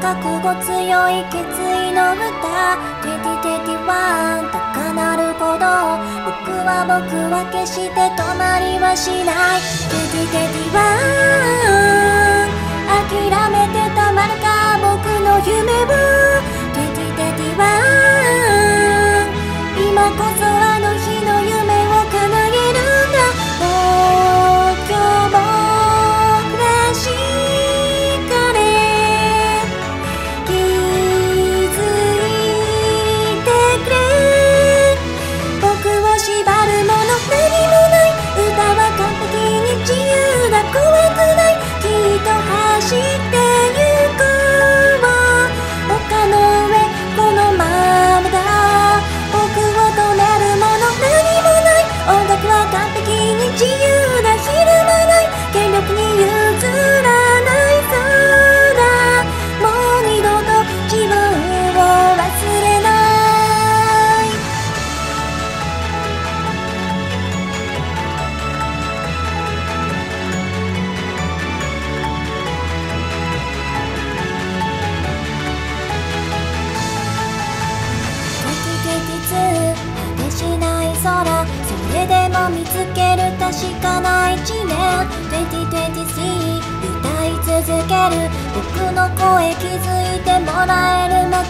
が心強い決意の歌。テテテティワン高鳴る鼓動僕は僕は決して止まりはしないテテテティワン諦めてしかな一年。2023歌い続ける。僕の声気づいてもらえるま